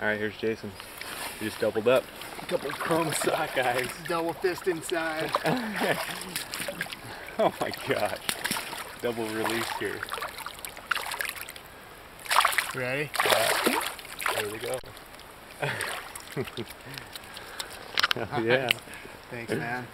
All right, here's Jason. He just doubled up. A couple chrome sockeyes. Double fist inside. oh my gosh. Double release here. Ready? Yeah. There we go. yeah. Thanks, man.